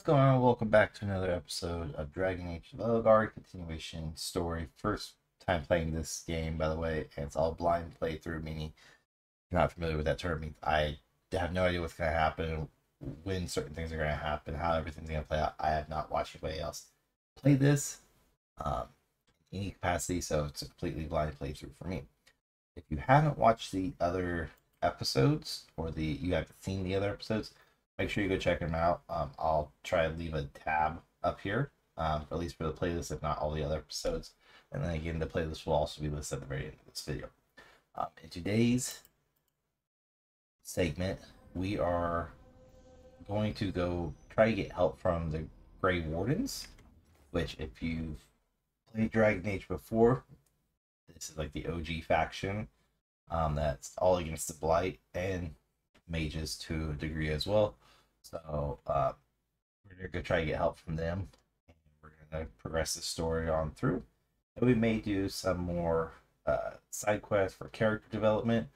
What's going on? Welcome back to another episode of Dragon Age Veilguard continuation story. First time playing this game, by the way, and it's all blind playthrough, meaning not familiar with that term. means I have no idea what's going to happen, when certain things are going to happen, how everything's going to play out. I have not watched anybody else play this um, in any capacity, so it's a completely blind playthrough for me. If you haven't watched the other episodes, or the you haven't seen the other episodes, make sure you go check them out. Um, I'll try to leave a tab up here, um, at least for the playlist, if not all the other episodes. And then again, the playlist will also be listed at the very end of this video. Um, in today's segment, we are going to go try to get help from the Grey Wardens, which, if you've played Dragon Age before, this is like the OG faction. Um, that's all against the Blight and mages to a degree as well. So uh, we're gonna try to get help from them, and we're gonna progress the story on through. And we may do some more uh, side quests for character development,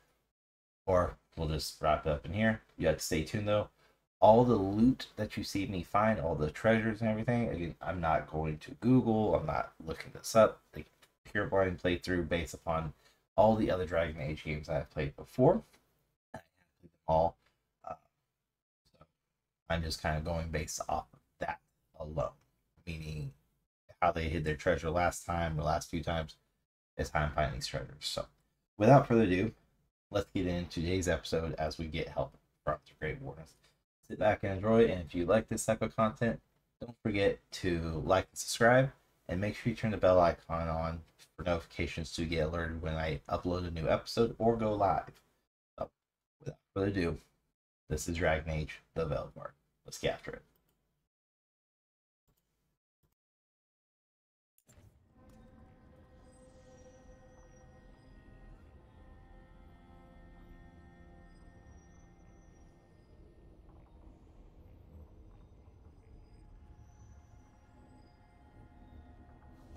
or we'll just wrap it up in here. You have to stay tuned though. All the loot that you see me find, all the treasures and everything, again, I'm not going to Google. I'm not looking this up. Like pure blind playthrough based upon all the other Dragon Age games I've played before. all I'm just kind of going based off of that alone, meaning how they hid their treasure last time or last few times is how I'm finding these treasures. So, without further ado, let's get into today's episode as we get help from the Grey Wardens. Sit back and enjoy, and if you like this type of content, don't forget to like and subscribe, and make sure you turn the bell icon on for notifications to get alerted when I upload a new episode or go live. So, without further ado, this is Dragon Age, the Veilguard. Let's get after it.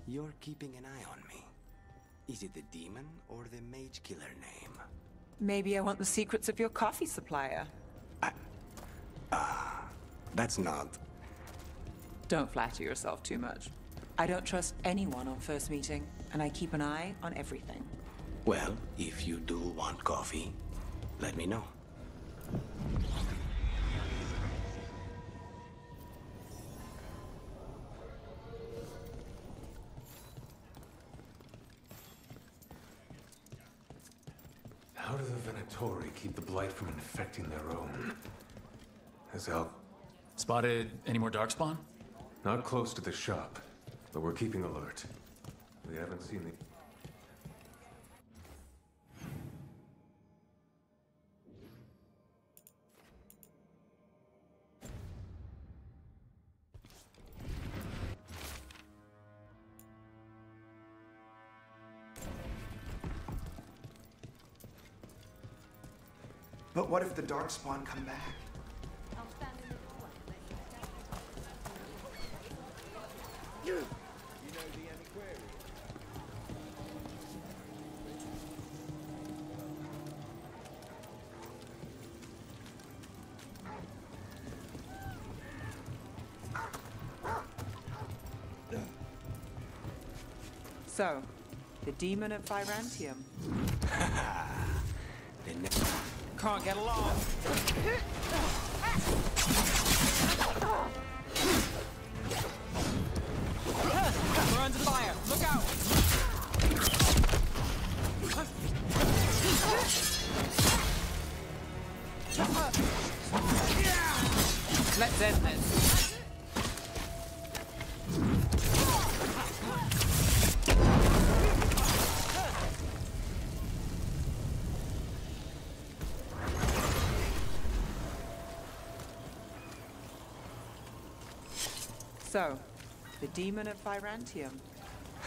You're keeping an eye on me. Is it the demon or the mage killer name? Maybe I want the secrets of your coffee supplier. I... Ah, that's not... Don't flatter yourself too much. I don't trust anyone on first meeting, and I keep an eye on everything. Well, if you do want coffee, let me know. How do the Venatori keep the Blight from infecting their own? Has help. Spotted any more Darkspawn? Not close to the shop, but we're keeping alert. We haven't seen the... But what if the Darkspawn come back? Demon at Vyrantium. Can't get along. We're under fire. Look out. Demon of Vyrantium.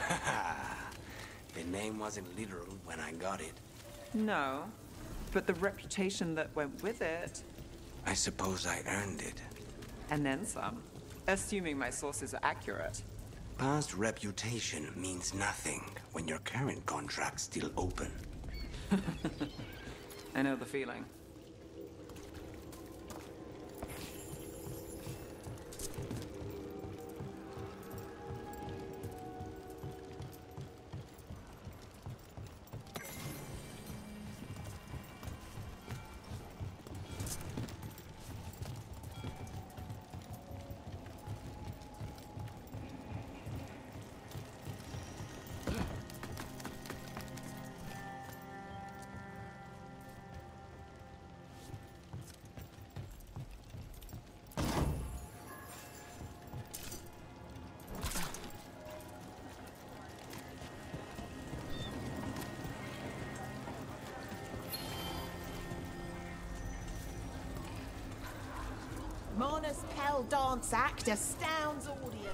the name wasn't literal when I got it. No, but the reputation that went with it, I suppose I earned it. and then some. Assuming my sources are accurate. Past reputation means nothing when your current contract's still open. I know the feeling. Hell dance act astounds audience.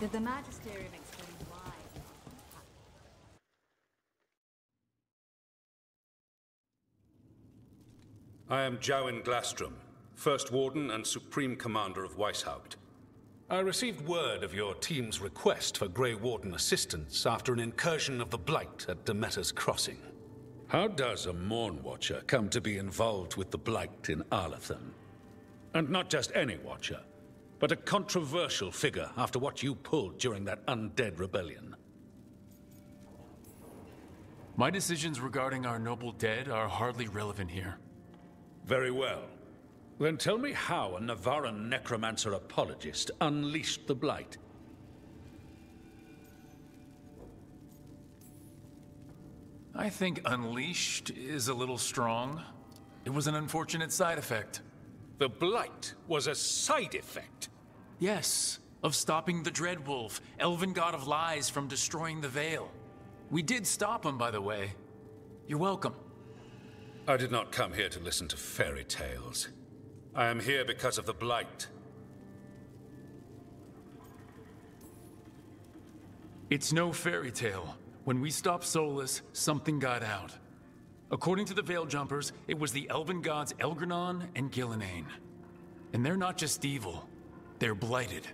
Did the Magisterium explain why? I am Jowin Glastrom, First Warden and Supreme Commander of Weishaupt. I received word of your team's request for Grey Warden assistance after an incursion of the Blight at D'Meta's Crossing. How does a Mourn Watcher come to be involved with the Blight in Arlathan? And not just any Watcher, but a controversial figure after what you pulled during that undead rebellion. My decisions regarding our noble dead are hardly relevant here. Very well. Then tell me how a Nevarran necromancer apologist unleashed the Blight. I think unleashed is a little strong. It was an unfortunate side effect. The Blight was a side effect. Yes, of stopping the Dreadwolf, elven god of lies, from destroying the Veil. We did stop him, by the way. You're welcome. I did not come here to listen to fairy tales. I am here because of the Blight. It's no fairy tale. When we stopped Solas, something got out. According to the Veil Jumpers, it was the elven gods Elgar'nan and Ghilan'nain. And they're not just evil, they're blighted.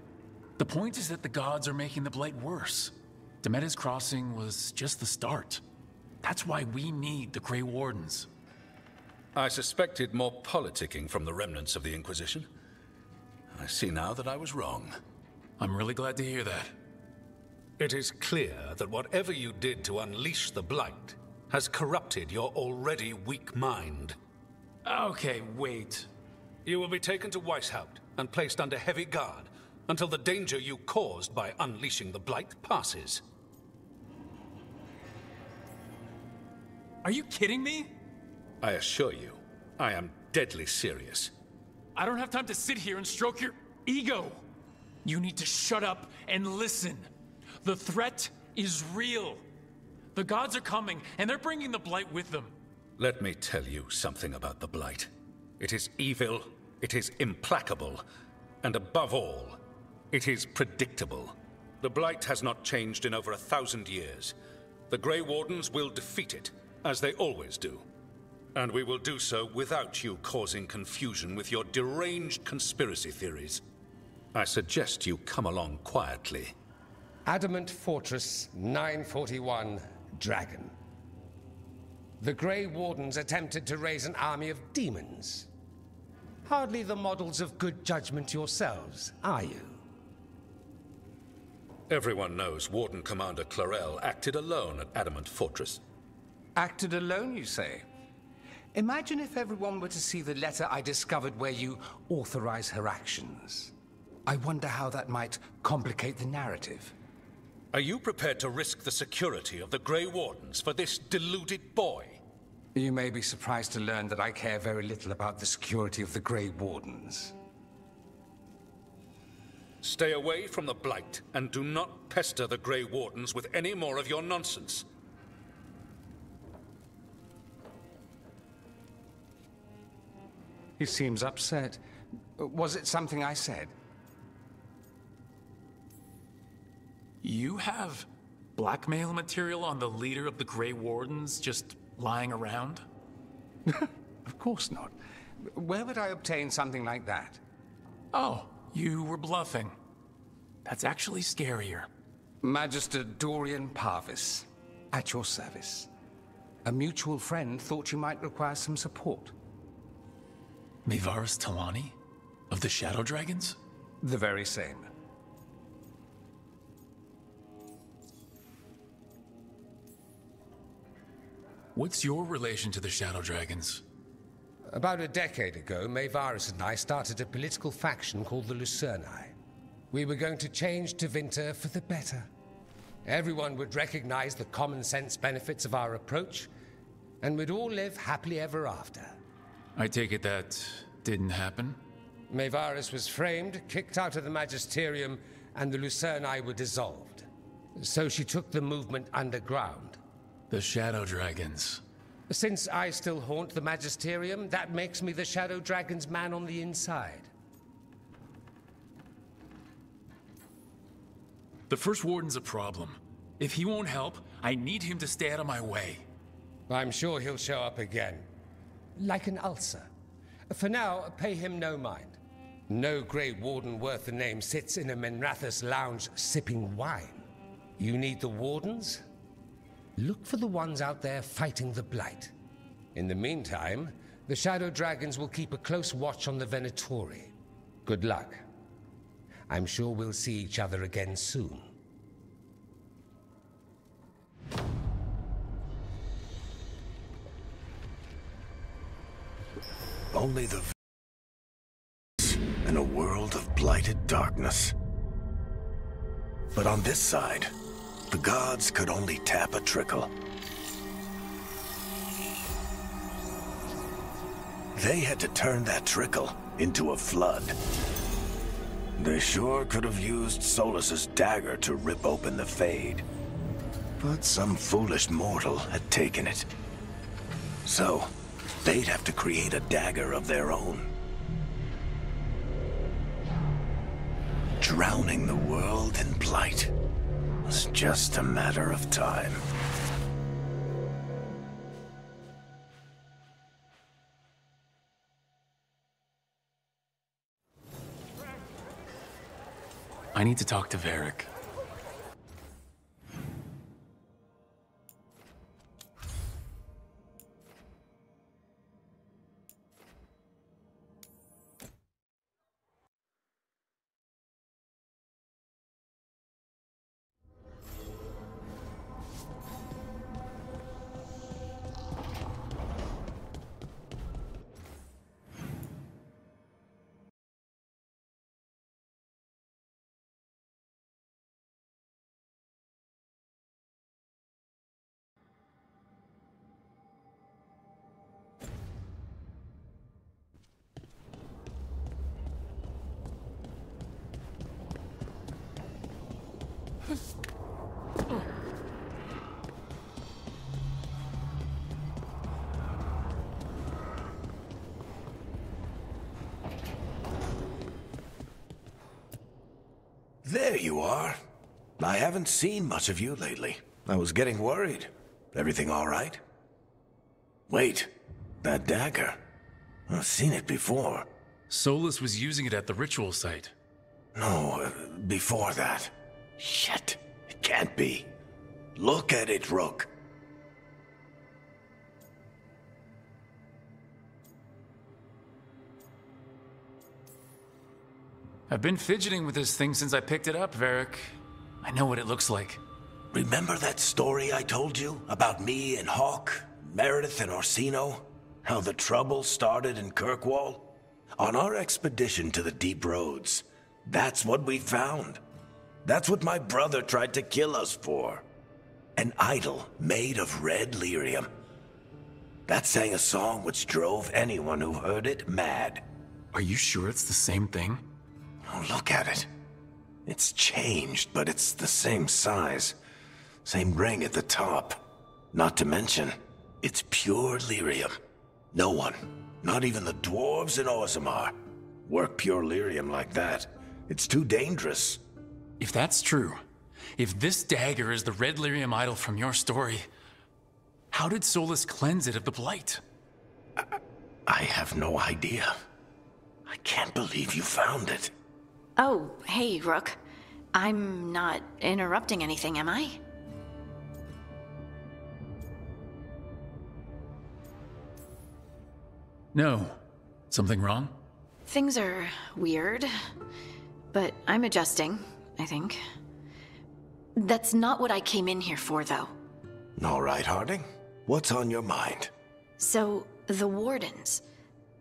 The point is that the gods are making the blight worse. D'Meta's Crossing was just the start. That's why we need the Grey Wardens. I suspected more politicking from the remnants of the Inquisition. I see now that I was wrong. I'm really glad to hear that. It is clear that whatever you did to unleash the Blight has corrupted your already weak mind. Okay, wait. You will be taken to Weishaupt and placed under heavy guard until the danger you caused by unleashing the Blight passes. Are you kidding me? I assure you, I am deadly serious. I don't have time to sit here and stroke your ego. You need to shut up and listen. The threat is real. The gods are coming, and they're bringing the Blight with them. Let me tell you something about the Blight. It is evil, it is implacable, and above all, it is predictable. The Blight has not changed in over a thousand years. The Grey Wardens will defeat it, as they always do. And we will do so without you causing confusion with your deranged conspiracy theories. I suggest you come along quietly. Adamant Fortress 941 Dragon. The Grey Wardens attempted to raise an army of demons. Hardly the models of good judgment yourselves, are you? Everyone knows Warden Commander Clarel acted alone at Adamant Fortress. Acted alone, you say? Imagine if everyone were to see the letter I discovered where you authorize her actions. I wonder how that might complicate the narrative. Are you prepared to risk the security of the Grey Wardens for this deluded boy? You may be surprised to learn that I care very little about the security of the Grey Wardens. Stay away from the Blight, and do not pester the Grey Wardens with any more of your nonsense. He seems upset. Was it something I said? You have blackmail material on the leader of the Grey Wardens just lying around? of course not. Where would I obtain something like that? Oh, you were bluffing. That's actually scarier. Magister Dorian Pavus, at your service. A mutual friend thought you might require some support. Maevaris Tilani? Of the Shadow Dragons? The very same. What's your relation to the Shadow Dragons? About a decade ago, Maevaris and I started a political faction called the Lucerni. We were going to change Tevinter for the better. Everyone would recognize the common sense benefits of our approach, and we'd all live happily ever after. I take it that didn't happen? Maevaris was framed, kicked out of the Magisterium, and the Lucerni were dissolved. So she took the movement underground. The Shadow Dragons. Since I still haunt the Magisterium, that makes me the Shadow Dragon's man on the inside. The First Warden's a problem. If he won't help, I need him to stay out of my way. I'm sure he'll show up again. Like an ulcer. For now, pay him no mind. No Grey Warden worth the name sits in a Minrathous lounge sipping wine. You need the Wardens? Look for the ones out there fighting the Blight. In the meantime, the Shadow Dragons will keep a close watch on the Venatori. Good luck. I'm sure we'll see each other again soon. Only the in a world of blighted darkness. But on this side, the gods could only tap a trickle. They had to turn that trickle into a flood. They sure could have used Solas's dagger to rip open the Fade. But some foolish mortal had taken it. So, they'd have to create a dagger of their own. Drowning the world in blight was just a matter of time. I need to talk to Varric. There you are. I haven't seen much of you lately. I was getting worried. Everything all right? Wait, that dagger. I've seen it before. Solas was using it at the ritual site. No, uh, before that. Shit, it can't be. Look at it, Rook. I've been fidgeting with this thing since I picked it up, Varric. I know what it looks like. Remember that story I told you about me and Hawke, Meredith and Orsino? How the trouble started in Kirkwall? On our expedition to the Deep Roads, that's what we found. That's what my brother tried to kill us for. An idol made of red lyrium. That sang a song which drove anyone who heard it mad. Are you sure it's the same thing? Oh, look at it. It's changed, but it's the same size. Same ring at the top. Not to mention, it's pure lyrium. No one, not even the dwarves in Orzammar, work pure lyrium like that. It's too dangerous. If that's true, if this dagger is the red lyrium idol from your story, how did Solas cleanse it of the blight? I, I have no idea. I can't believe you found it. Oh, hey, Rook. I'm not interrupting anything, am I? No. Something wrong? Things are weird, but I'm adjusting, I think. That's not what I came in here for, though. All right, Harding. What's on your mind? So, the Wardens.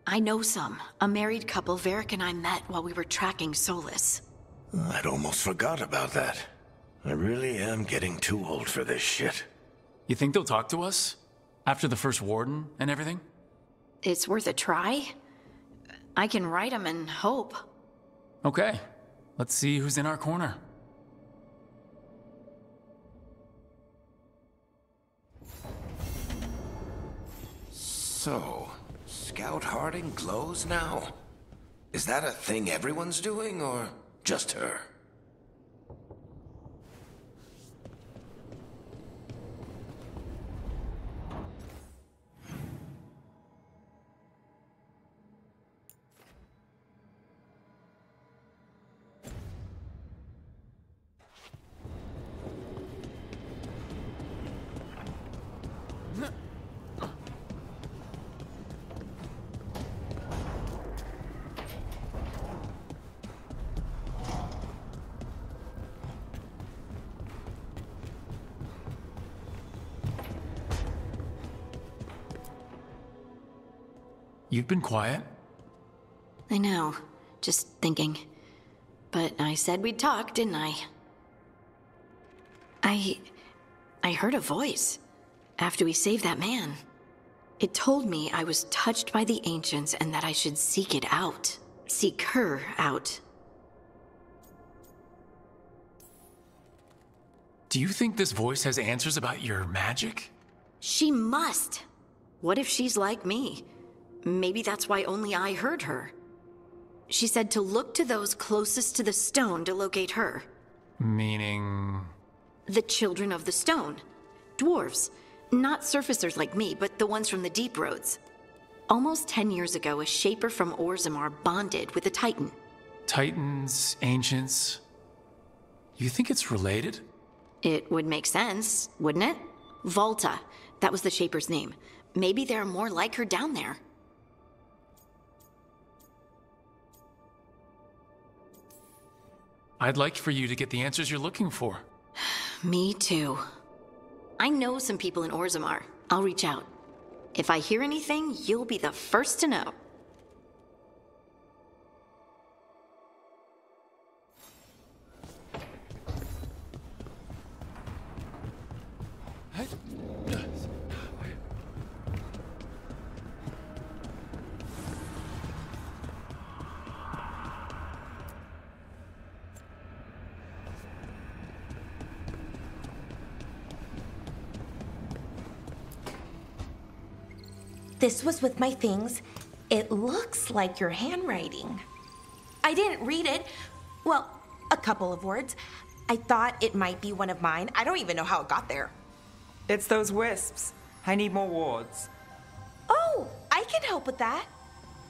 I know some. A married couple Varric and I met while we were tracking Solas. I'd almost forgot about that. I really am getting too old for this shit. You think they'll talk to us? After the first warden and everything? It's worth a try. I can write them and hope. Okay. Let's see who's in our corner. So, Scout Harding glows now? Is that a thing everyone's doing, or just her? You've been quiet. I know. Just thinking. But I said we'd talk, didn't I? I. I heard a voice after we saved that man. It told me I was touched by the ancients and that I should seek it out. Seek her out. Do you think this voice has answers about your magic? She must. What if she's like me? Maybe that's why only I heard her. She said to look to those closest to the stone to locate her. Meaning. The children of the stone. Dwarves. Not surfacers like me, but the ones from the deep roads. Almost ten years ago, a shaper from Orzammar bonded with a titan. Titans, ancients. You think it's related? It would make sense, wouldn't it? Valta. That was the shaper's name. Maybe there are more like her down there. I'd like for you to get the answers you're looking for. Me too. I know some people in Orzammar. I'll reach out. If I hear anything, you'll be the first to know. This was with my things. It looks like your handwriting. I didn't read it. Well, a couple of words. I thought it might be one of mine. I don't even know how it got there. It's those wisps. I need more wards. Oh, I can help with that.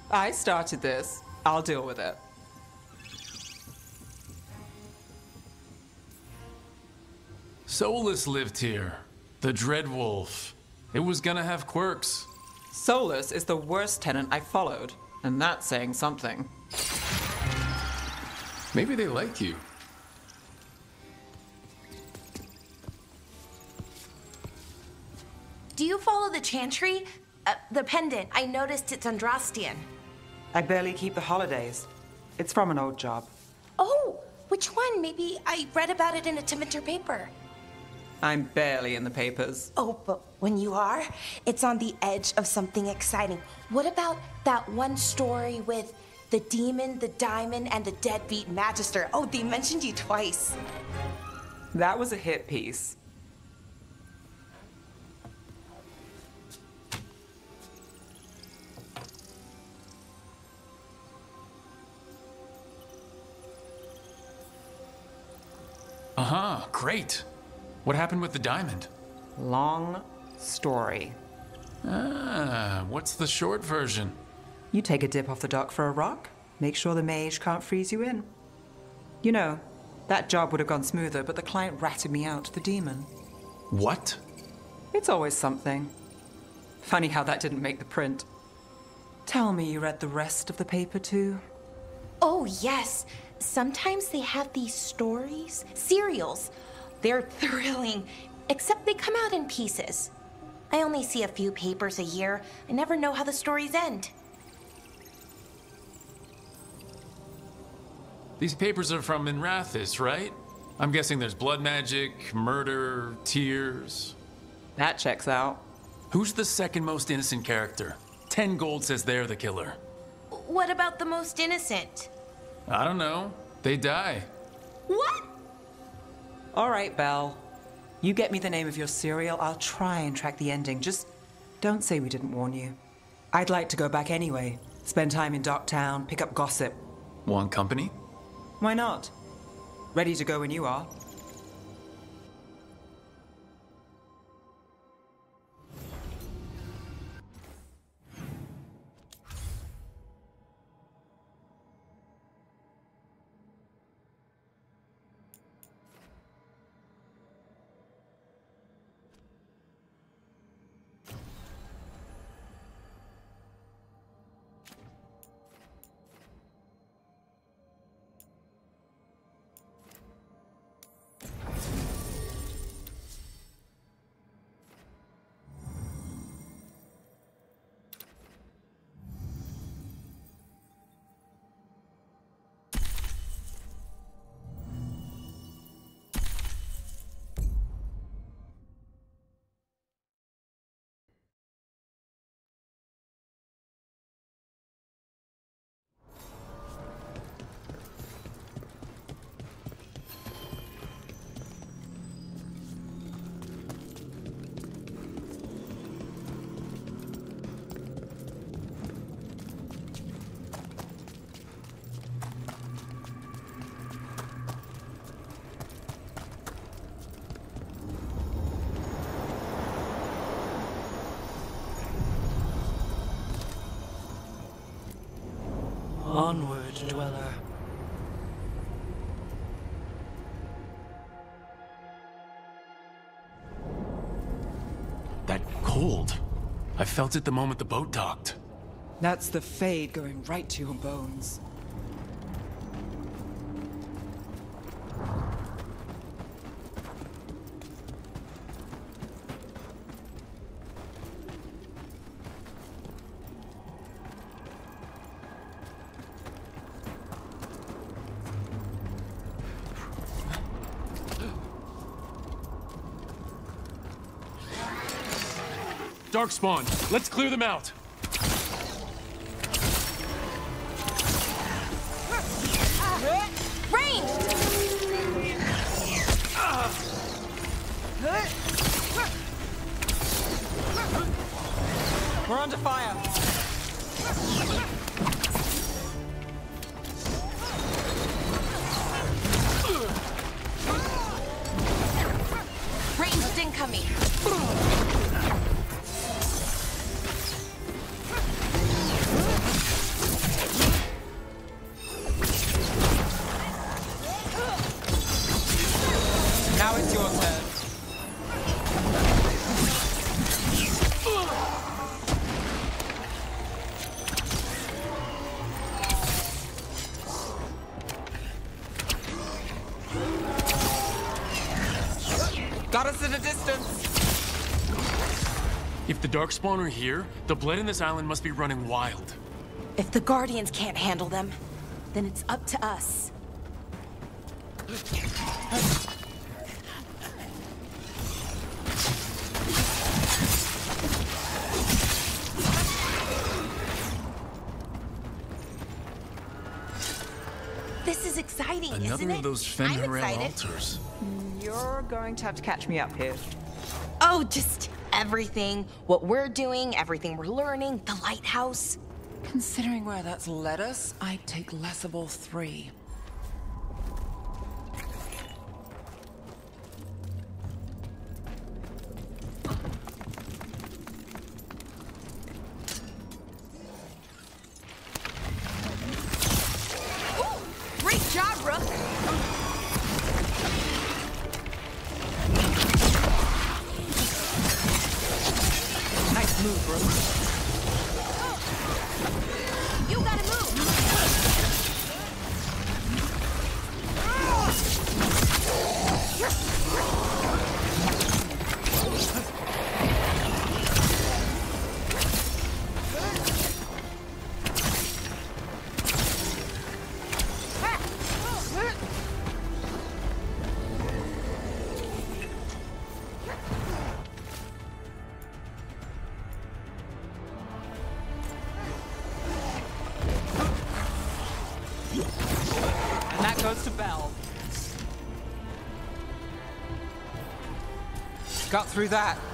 I started this. I'll deal with it. Solas lived here. The Dreadwolf. It was gonna have quirks. Solas is the worst tenant I followed, and that's saying something. Maybe they like you. Do you follow the chantry? Uh, the pendant. I noticed it's Andrastian. I barely keep the holidays. It's from an old job. Oh, which one? Maybe I read about it in a Tevinter paper. I'm barely in the papers. Oh, but when you are, it's on the edge of something exciting. What about that one story with the demon, the diamond, and the deadbeat magister? Oh, they mentioned you twice. That was a hit piece. Uh huh, great. What happened with the diamond? Long story. Ah, what's the short version? You take a dip off the dock for a rock, make sure the mage can't freeze you in. You know, that job would have gone smoother, but the client ratted me out to the demon. What? It's always something. Funny how that didn't make the print. Tell me you read the rest of the paper too? Oh, yes. Sometimes they have these stories, serials. They're thrilling, except they come out in pieces. I only see a few papers a year. I never know how the stories end. These papers are from Minrathous, right? I'm guessing there's blood magic, murder, tears. That checks out. Who's the second most innocent character? Ten gold says they're the killer. What about the most innocent? I don't know. They die. What? All right, Belle. You get me the name of your serial, I'll try and track the ending. Just don't say we didn't warn you. I'd like to go back anyway. Spend time in Docktown, pick up gossip. Want company? Why not? Ready to go when you are. Onward, dweller. That cold. I felt it the moment the boat docked. That's the fade going right to your bones. Darkspawn, let's clear them out. We're under fire. Ranged incoming. Darkspawn are here, the blood in this island must be running wild. If the Guardians can't handle them, then it's up to us. This is exciting, isn't Another it? of those I'm Fen'Harel altars. Mm, you're going to have to catch me up here. Oh, just everything, what we're doing, everything we're learning, the lighthouse. Considering where that's led us, I'd take all 3. Got through that.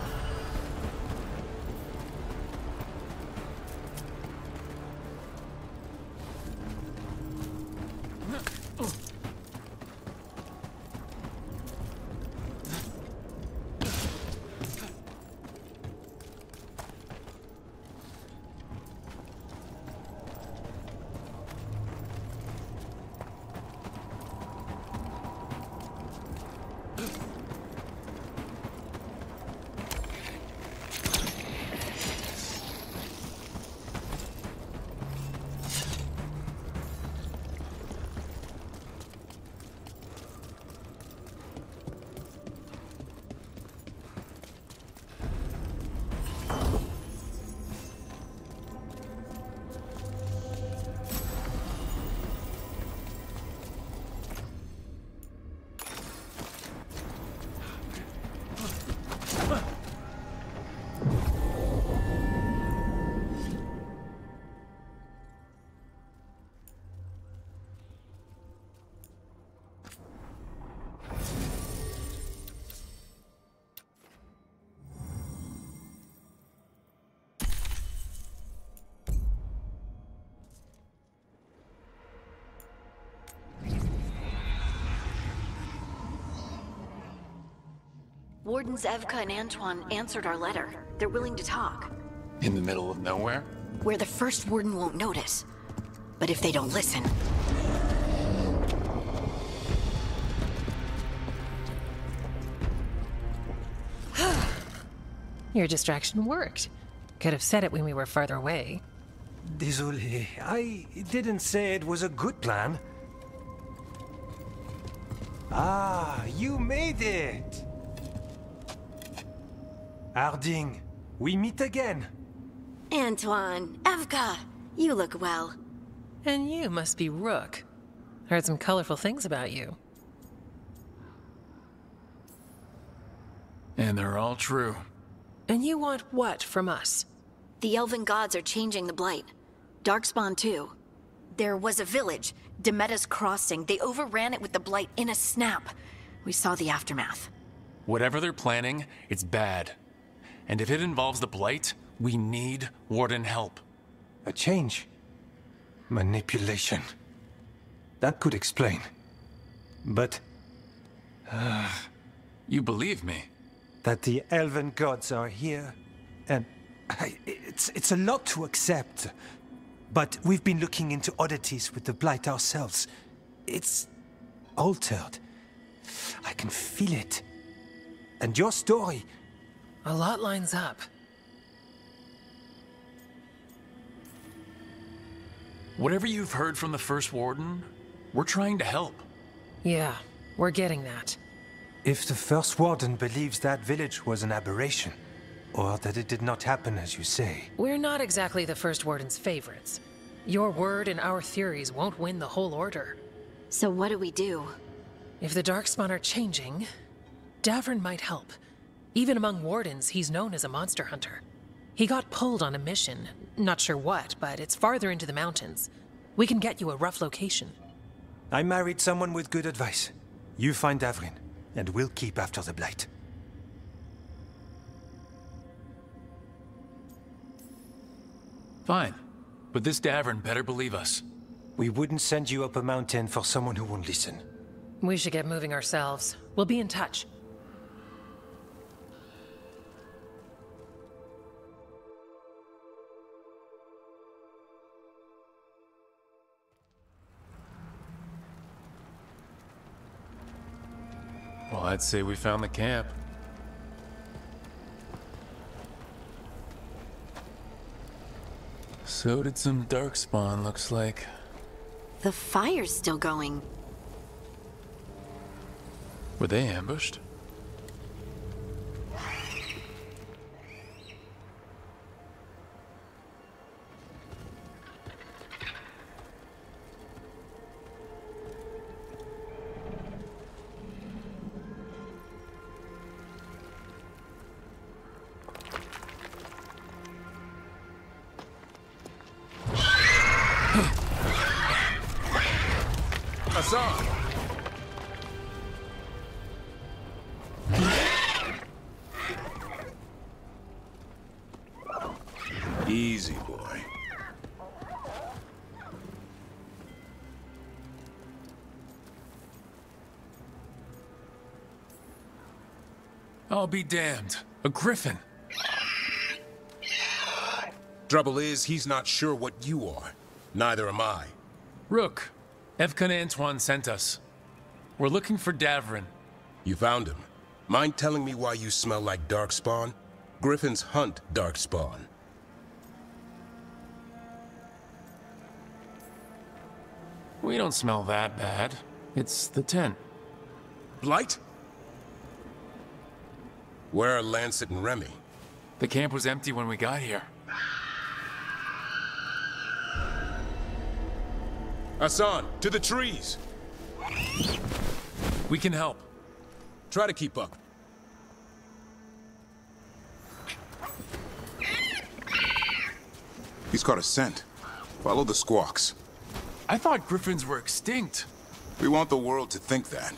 Wardens Evka and Antoine answered our letter. They're willing to talk. In the middle of nowhere? Where the first warden won't notice. But if they don't listen, Your distraction worked. Could have said it when we were farther away. Désolé, I didn't say it was a good plan. Ah, you made it! Harding, we meet again. Antoine, Evka, you look well. And you must be Rook. Heard some colorful things about you. And they're all true. And you want what from us? The elven gods are changing the blight. Darkspawn too. There was a village, D'Meta's Crossing. They overran it with the blight in a snap. We saw the aftermath. Whatever they're planning, it's bad. And if it involves the Blight, we need Warden help. A change. Manipulation. That could explain. But. Uh, you believe me? That the elven gods are here, and. I, it's, it's a lot to accept. But we've been looking into oddities with the Blight ourselves. It's altered. I can feel it. And your story. A lot lines up. Whatever you've heard from the First Warden, we're trying to help. Yeah, we're getting that. If the First Warden believes that village was an aberration, or that it did not happen as you say. We're not exactly the First Warden's favorites. Your word and our theories won't win the whole order. So what do we do? If the Darkspawn are changing, Davrin might help. Even among Wardens, he's known as a monster hunter. He got pulled on a mission. Not sure what, but it's farther into the mountains. We can get you a rough location. I married someone with good advice. You find Davrin, and we'll keep after the Blight. Fine. But this Davrin better believe us. We wouldn't send you up a mountain for someone who won't listen. We should get moving ourselves. We'll be in touch. Well, I'd say we found the camp. So did some Darkspawn, looks like. The fire's still going. Were they ambushed? Easy, boy. I'll be damned. A griffin. Trouble is, he's not sure what you are. Neither am I. Rook, Evka and Antoine sent us. We're looking for Davrin. You found him. Mind telling me why you smell like Darkspawn? Griffins hunt Darkspawn. We don't smell that bad. It's the tent. Blight? Where are Lancet and Remy? The camp was empty when we got here. Assan, to the trees! We can help. Try to keep up. He's caught a scent. Follow the squawks. I thought griffins were extinct. We want the world to think that.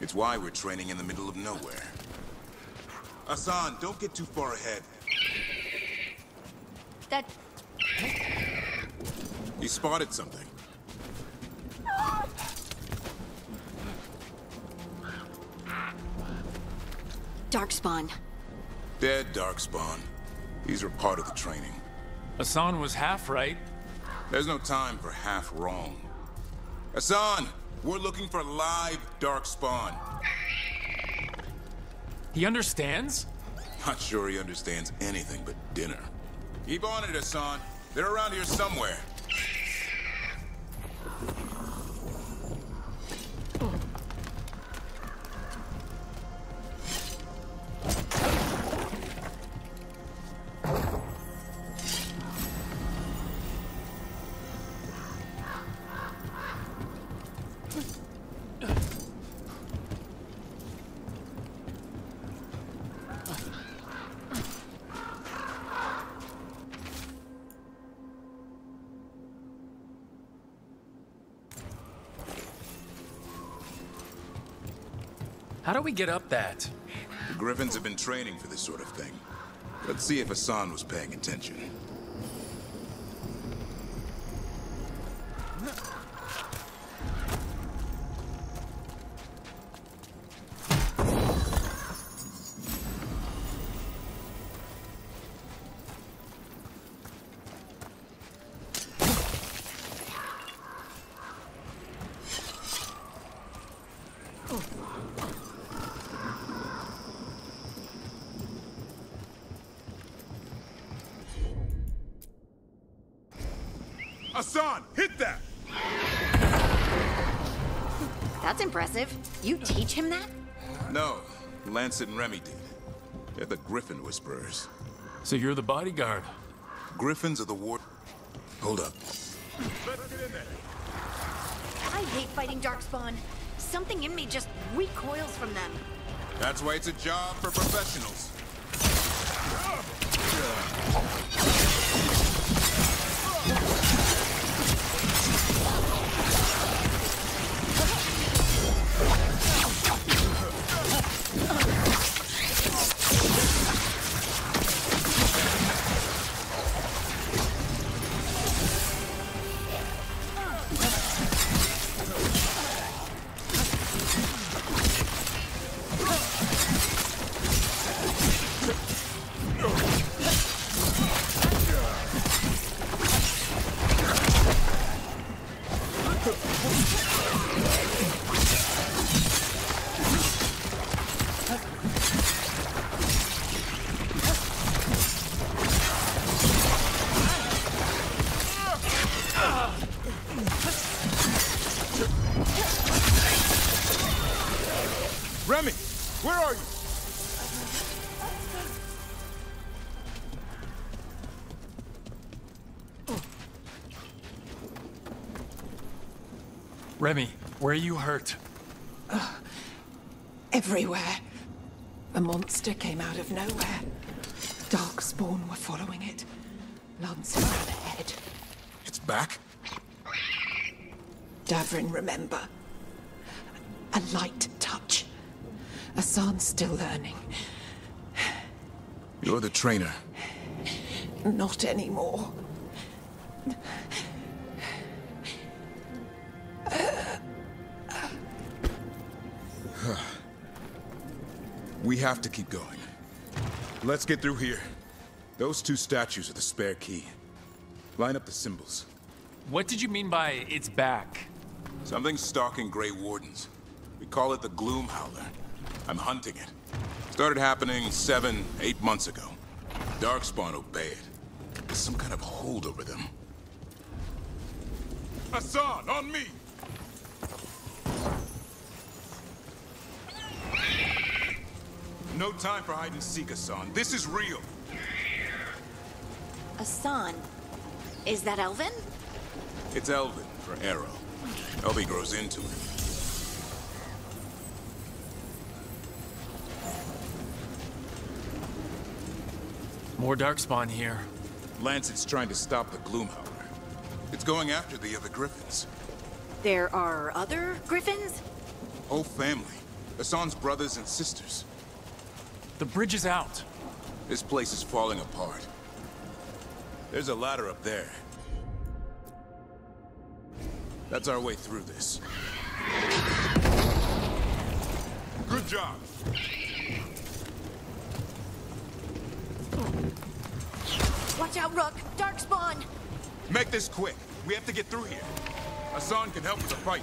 It's why we're training in the middle of nowhere. Assan, don't get too far ahead. That... He spotted something. Darkspawn. Dead Darkspawn. These were part of the training. Assan was half right. There's no time for half wrong. Assan, we're looking for live Darkspawn. He understands? Not sure he understands anything but dinner. Keep on it, Assan. They're around here somewhere. Do we get up that? The Griffins have been training for this sort of thing. Let's see if Assan was paying attention. Assan, hit that! That's impressive. You teach him that? No, Lancet and Remy did. They're the Griffin Whisperers. So you're the bodyguard? Griffins are the ward... Hold up. I hate fighting Darkspawn. Something in me just recoils from them. That's why it's a job for professionals. Remy, where are you hurt? Everywhere. A monster came out of nowhere. Darkspawn were following it. Lance ran ahead. It's back? Davrin, remember. A light touch. Assan's still learning. You're the trainer. Not anymore. We have to keep going. Let's get through here. Those two statues are the spare key. Line up the symbols. What did you mean by it's back? Something's stalking Grey Wardens. We call it the Gloom Howler. I'm hunting it. Started happening seven, eight months ago. Darkspawn obey it. There's some kind of hold over them. Assan, on me! No time for hide and seek, Assan. This is real. Assan. Is that Elvhen? It's Elvhen for Arrow. Elby grows into it. More Darkspawn here. Lancet's trying to stop the Gloomhowler. It's going after the other Griffins. There are other Griffins? Whole family. Assan's brothers and sisters. The bridge is out. This place is falling apart. There's a ladder up there. That's our way through this. Good job. Watch out, Rook. Darkspawn. Make this quick. We have to get through here. Assan can help with the fight.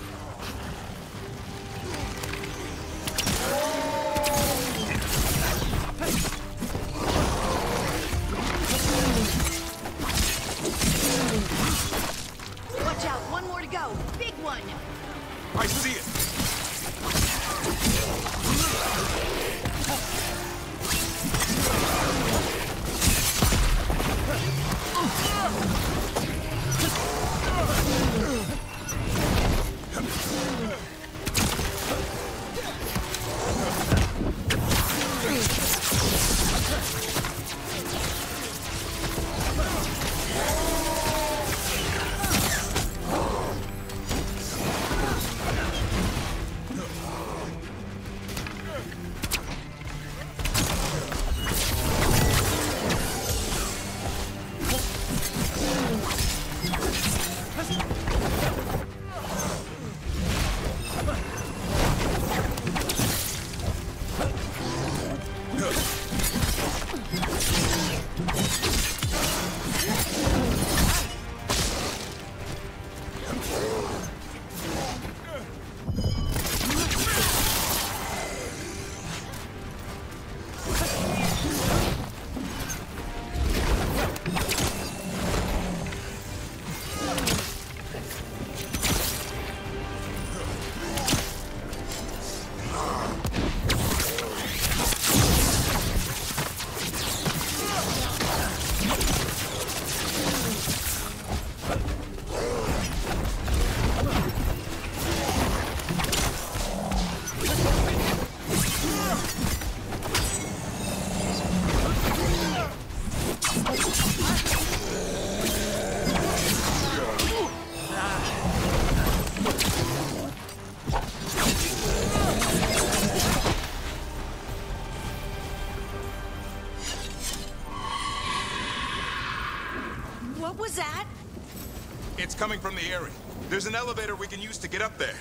coming from the area. There's an elevator we can use to get up there.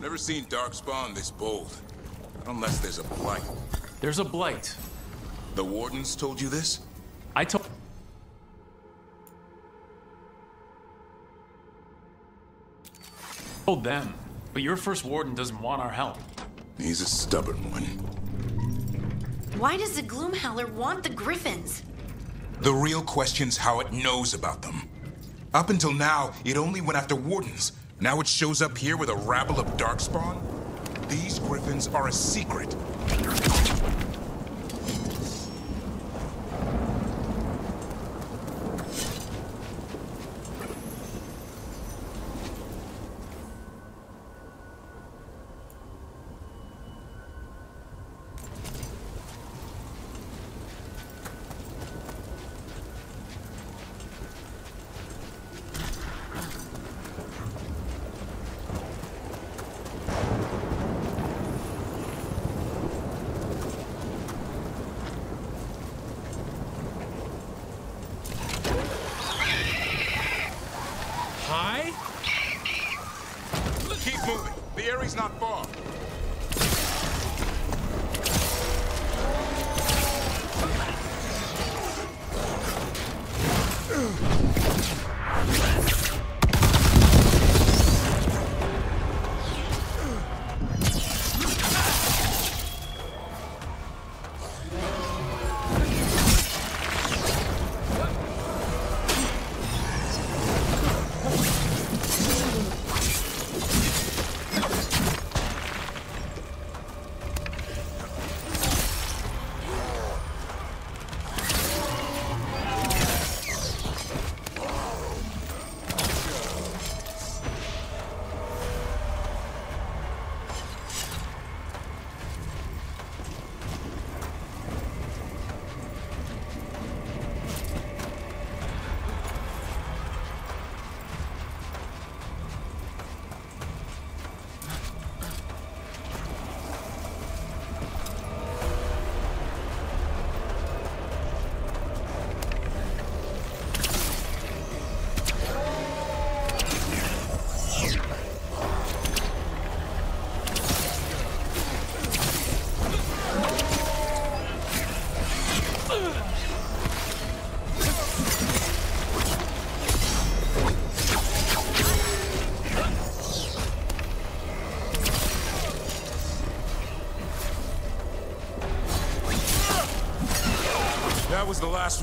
Never seen Darkspawn this bold. Unless there's a blight. There's a blight. The wardens told you this? I told. Told them, but your first warden doesn't want our help. He's a stubborn one. Why does the Gloomhowler want the Griffins? The real question's how it knows about them. Up until now, it only went after wardens. Now it shows up here with a rabble of Darkspawn? These griffins are a secret.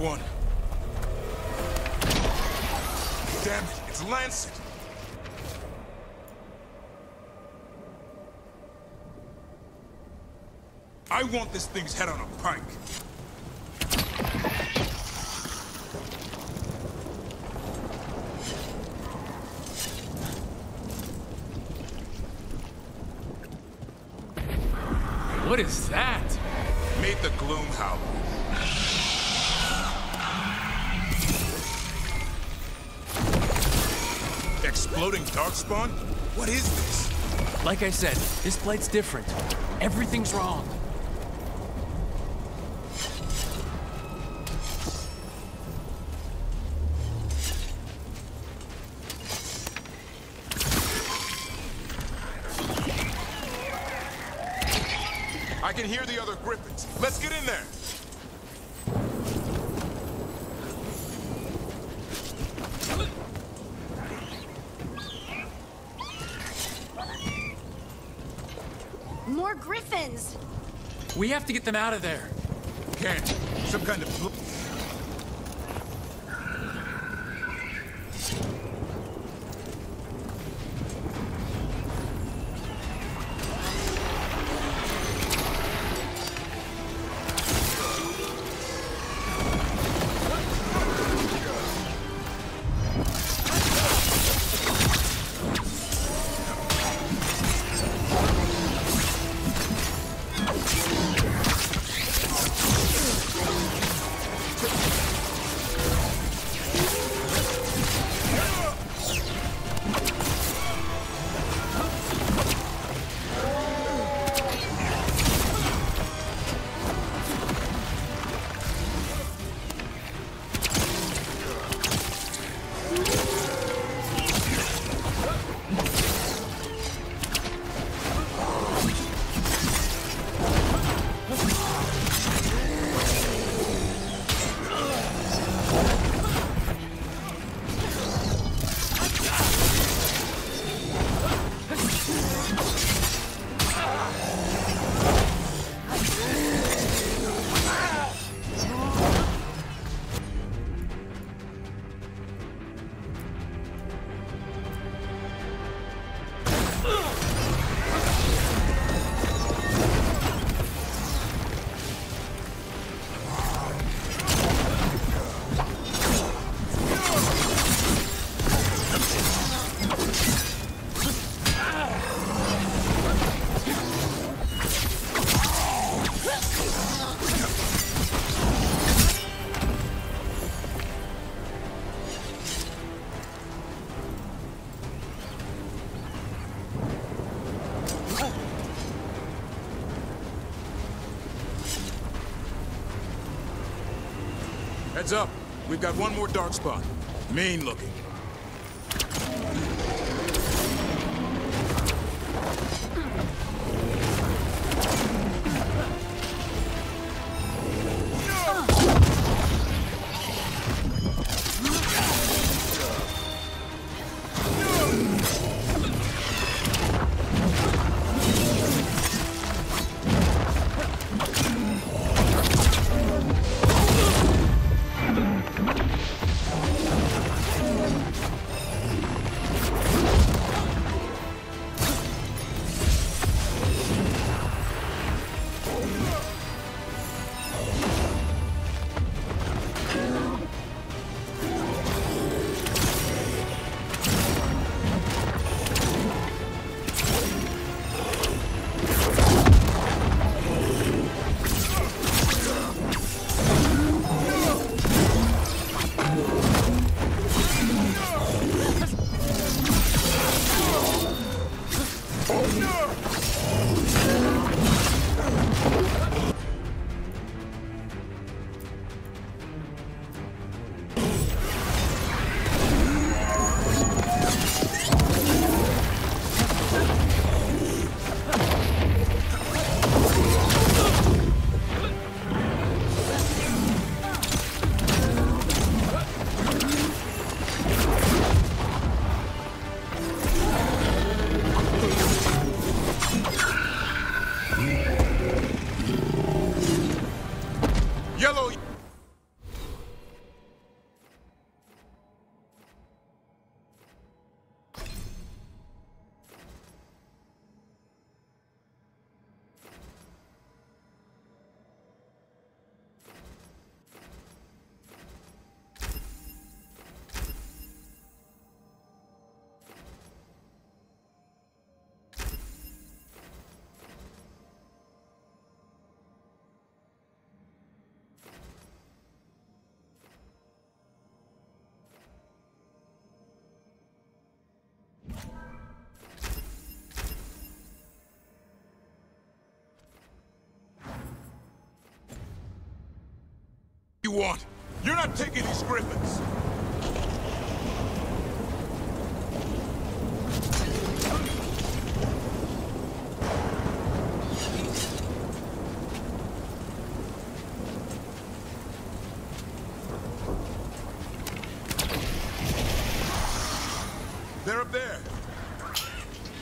One. Damn it, it's Lancet. I want this thing's head on a Exploding Darkspawn? What is this? Like I said, this blight's different. Everything's wrong. Griffins! We have to get them out of there. Can't. Some kind of... Heads up. We've got one more dark spot. Mean looking. You want. You're not taking these griffins. They're up there.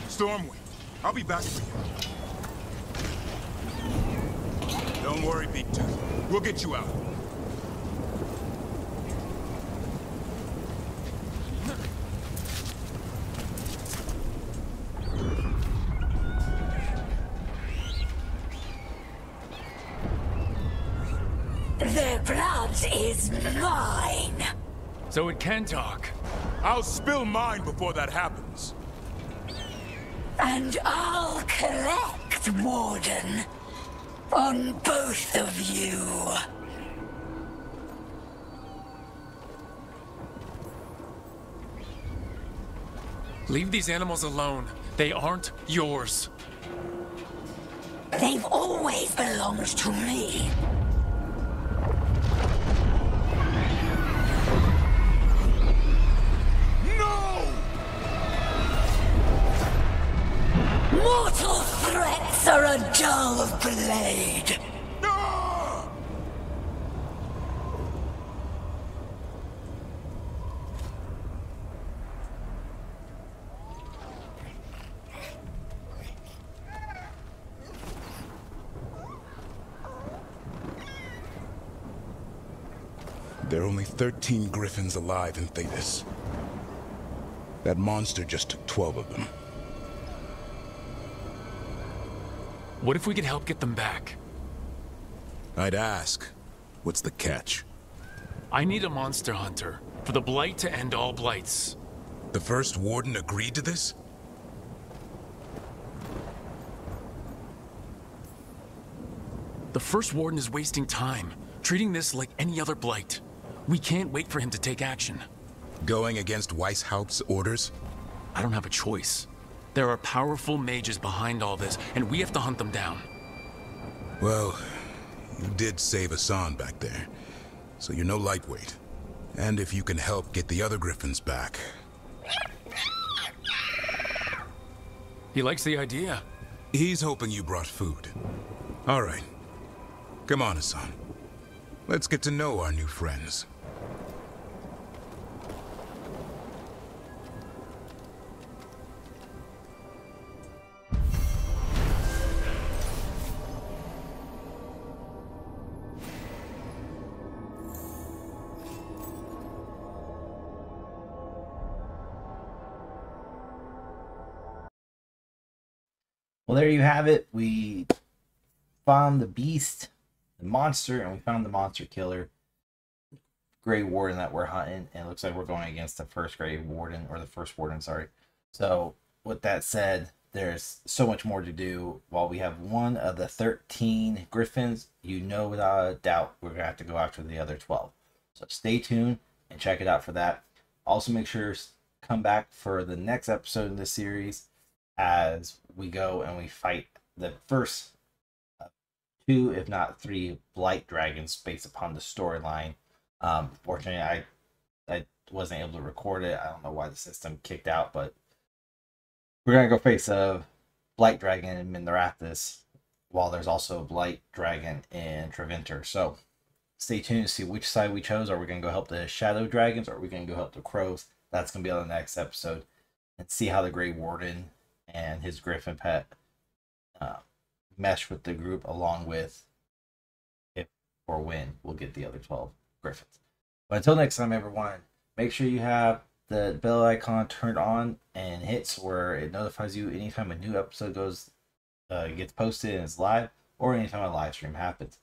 Stormwind, I'll be back for you. Don't worry, Big Tooth. We'll get you out. So it can talk. I'll spill mine before that happens. And I'll collect, Warden. On both of you. Leave these animals alone. They aren't yours. They've always belonged to me. A dull blade. There are only 13 griffins alive in Thedas. That monster just took 12 of them. What if we could help get them back? I'd ask, what's the catch? I need a monster hunter for the blight to end all blights. The first warden agreed to this? The first warden is wasting time, treating this like any other blight. We can't wait for him to take action. Going against Weishaupt's orders? I don't have a choice. There are powerful mages behind all this, and we have to hunt them down. Well, you did save Assan back there, so you're no lightweight. And if you can help get the other griffins back, He likes the idea. he's hoping you brought food. All right. Come on, Assan. Let's get to know our new friends. Well, there you have it. We found the beast, the monster, and we found the monster killer, Grey Warden that we're hunting. And it looks like we're going against the first Grey Warden, or the first Warden, sorry. So, with that said, there's so much more to do. While we have one of the 13 Griffins, you know without a doubt we're going to have to go after the other 12. So, stay tuned and check it out for that. Also, make sure to come back for the next episode in this series as we go and we fight the first uh, two, if not three, blight dragons based upon the storyline. Um, fortunately, I I wasn't able to record it. I don't know why the system kicked out, but we're gonna go face a blight dragon in Minrathous, while there's also a blight dragon in Treventer. So stay tuned to see which side we chose. Are we gonna go help the shadow dragons, or are we gonna go help the crows? That's gonna be on the next episode, and see how the Grey Warden and his griffin pet uh, mesh with the group along with if or when we'll get the other 12 griffins. But until next time everyone make sure you have the bell icon turned on and hits where it notifies you anytime a new episode goes uh, gets posted and is live or anytime a live stream happens.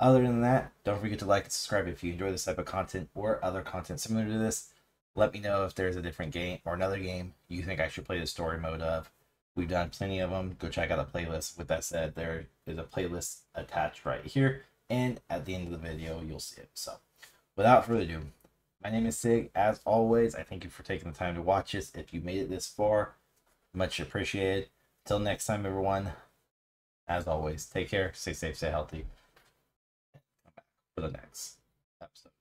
Other than that don't forget to like and subscribe if you enjoy this type of content or other content similar to this. Let me know if there's a different game or another game you think i should play the story mode of We've done plenty of them. Go check out the playlist. With that said, there is a playlist attached right here. And at the end of the video, you'll see it. So, without further ado, my name is Sig. As always, I thank you for taking the time to watch this. If you made it this far, much appreciated. Till next time, everyone, as always, take care, stay safe, stay healthy. Come back for the next episode.